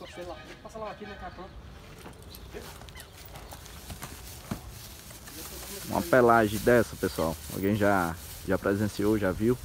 costeiras lá. Passa lá aqui, né? Tá. Uma pelagem dessa, pessoal. Alguém já, já presenciou, já viu?